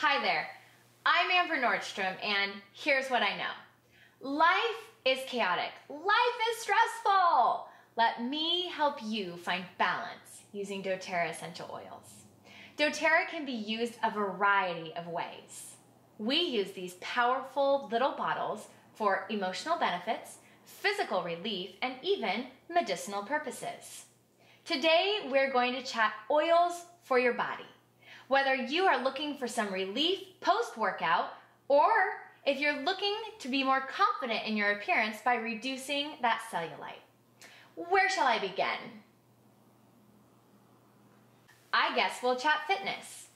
Hi there. I'm Amber Nordstrom, and here's what I know life is chaotic, life is stressful. Let me help you find balance using doTERRA essential oils. doTERRA can be used a variety of ways. We use these powerful little bottles for emotional benefits, physical relief, and even medicinal purposes. Today, we're going to chat oils for your body. Whether you are looking for some relief post workout or if you're looking to be more confident in your appearance by reducing that cellulite. Where shall I begin? I guess we'll chat fitness.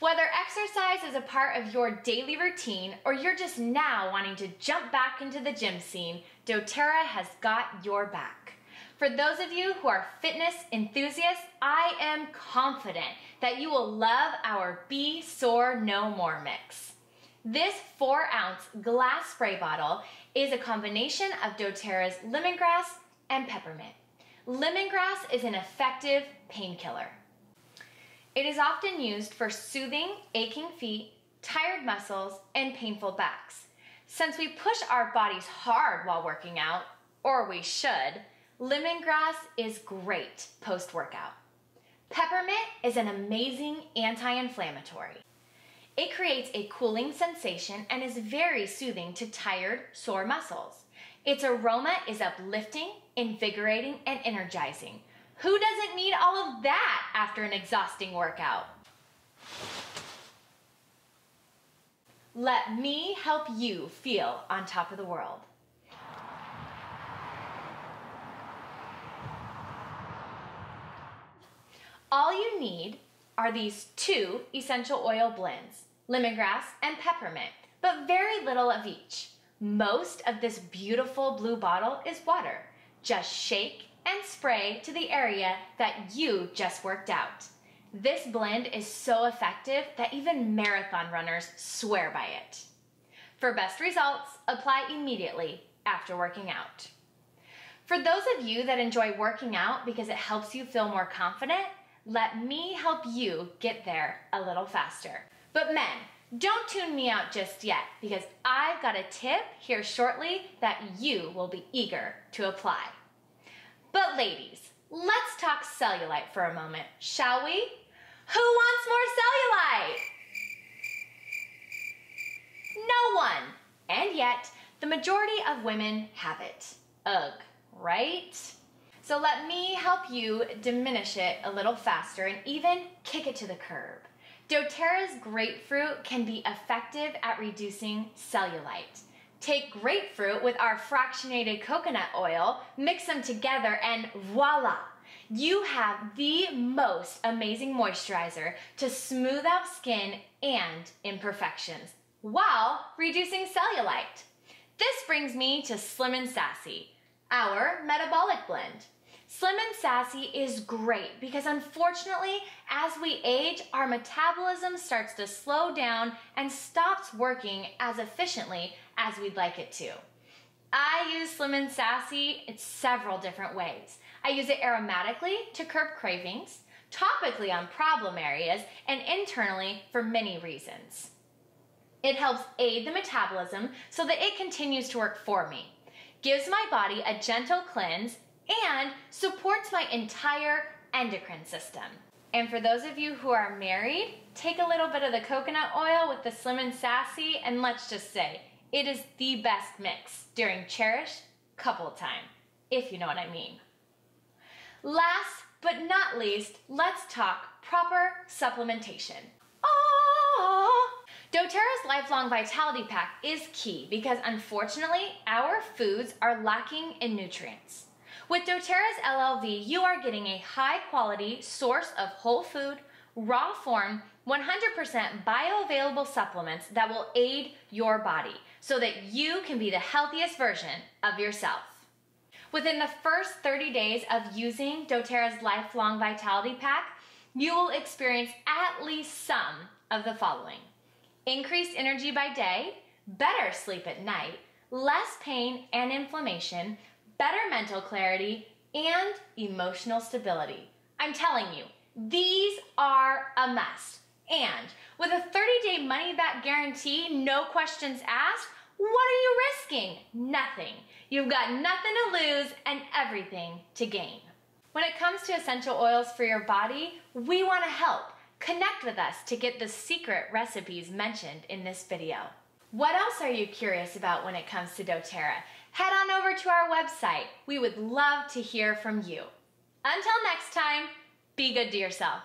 Whether exercise is a part of your daily routine or you're just now wanting to jump back into the gym scene, doTERRA has got your back. For those of you who are fitness enthusiasts, I am confident that you will love our Be Sore No More mix. This four ounce glass spray bottle is a combination of doTERRA's lemongrass and peppermint. Lemongrass is an effective painkiller. It is often used for soothing aching feet, tired muscles, and painful backs. Since we push our bodies hard while working out, or we should, Lemongrass is great post workout. Peppermint is an amazing anti inflammatory. It creates a cooling sensation and is very soothing to tired, sore muscles. Its aroma is uplifting, invigorating, and energizing. Who doesn't need all of that after an exhausting workout? Let me help you feel on top of the world. All you need are these two essential oil blends, lemongrass and peppermint, but very little of each. Most of this beautiful blue bottle is water. Just shake and spray to the area that you just worked out. This blend is so effective that even marathon runners swear by it. For best results, apply immediately after working out. For those of you that enjoy working out because it helps you feel more confident, let me help you get there a little faster. But men, don't tune me out just yet because I've got a tip here shortly that you will be eager to apply. But ladies, let's talk cellulite for a moment, shall we? Who wants more cellulite? No one. And yet, the majority of women have it. Ugh, right? So let me help you diminish it a little faster and even kick it to the curb. doTERRA's grapefruit can be effective at reducing cellulite. Take grapefruit with our fractionated coconut oil, mix them together, and voila! You have the most amazing moisturizer to smooth out skin and imperfections while reducing cellulite. This brings me to Slim and Sassy, our metabolic blend. Slim and Sassy is great because unfortunately, as we age, our metabolism starts to slow down and stops working as efficiently as we'd like it to. I use Slim and Sassy in several different ways. I use it aromatically to curb cravings, topically on problem areas, and internally for many reasons. It helps aid the metabolism so that it continues to work for me, gives my body a gentle cleanse, and supports my entire endocrine system. And for those of you who are married, take a little bit of the coconut oil with the Slim and Sassy, and let's just say it is the best mix during cherish couple time, if you know what I mean. Last but not least, let's talk proper supplementation. Oh! doTERRA's Lifelong Vitality Pack is key because unfortunately, our foods are lacking in nutrients. With doTERRA's LLV, you are getting a high quality source of whole food, raw form, 100% bioavailable supplements that will aid your body so that you can be the healthiest version of yourself. Within the first 30 days of using doTERRA's Lifelong Vitality Pack, you will experience at least some of the following increased energy by day, better sleep at night, less pain and inflammation, better mental clarity, and emotional stability. I'm telling you, these are a must. And with a 30 day money back guarantee, no questions asked, what are you risking? Nothing. You've got nothing to lose and everything to gain. When it comes to essential oils for your body, we want to help. Connect with us to get the secret recipes mentioned in this video. What else are you curious about when it comes to doTERRA? Head on over to our website. We would love to hear from you. Until next time, be good to yourself.